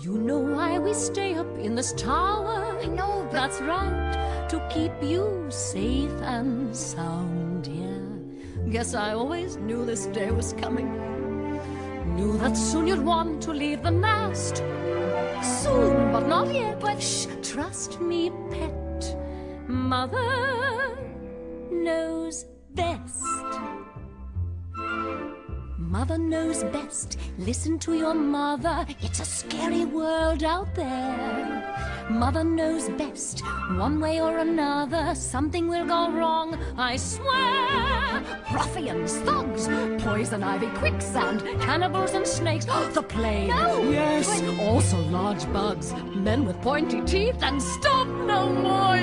You know why we stay up in this tower? I know, but That's right, to keep you safe and sound, yeah. Guess I always knew this day was coming. Knew that soon you'd want to leave the nest. Soon, but not yet. But shh, trust me, pet. Mother knows best. Mother knows best. Listen to your mother. It's a scary world out there. Mother knows best. One way or another, something will go wrong, I swear. Ruffians, thugs, poison ivy, quicksand, cannibals and snakes. the plague. No, Yes, also large bugs, men with pointy teeth, and stop no more.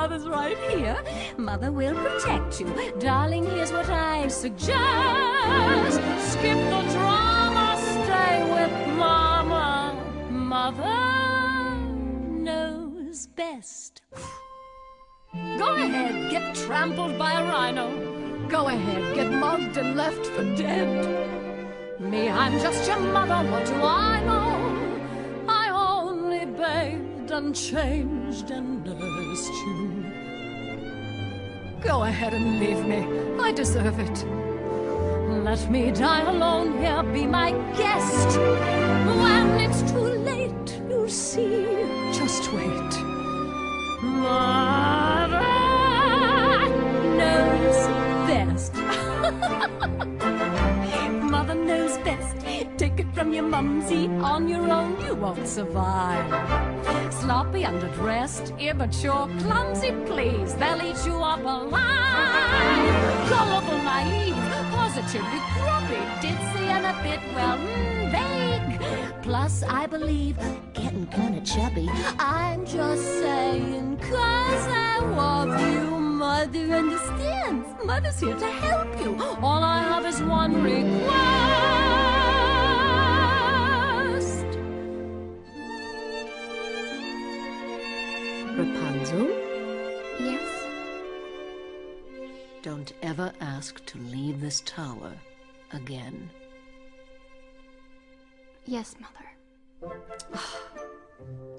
Mother's right here. Mother will protect you. Darling, here's what I suggest. Skip the drama, stay with Mama. Mother knows best. Go ahead, get trampled by a rhino. Go ahead, get mugged and left for dead. Me, I'm just your mother, what do I know? Bathed and nursed you. Go ahead and leave me, I deserve it. Let me die alone here, be my guest. When it's too late, you'll see, just wait. Take it from your mumsy. On your own, you won't survive. Sloppy, underdressed, immature, clumsy, please. They'll eat you up alive. Gullible, naive, positively grumpy, ditzy, and a bit, well, mm, vague. Plus, I believe getting kinda chubby. I'm just saying, cause I love you. Mother understands. Mother's here to help you. All I have is one request. Rapunzel, yes. don't ever ask to leave this tower again. Yes, Mother.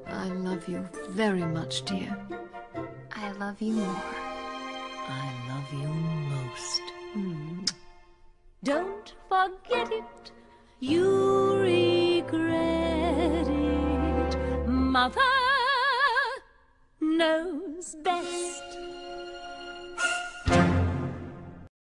I love you very much, dear. I love you more. I love you most. Mm. Don't forget it. You regret it. Mother knows best.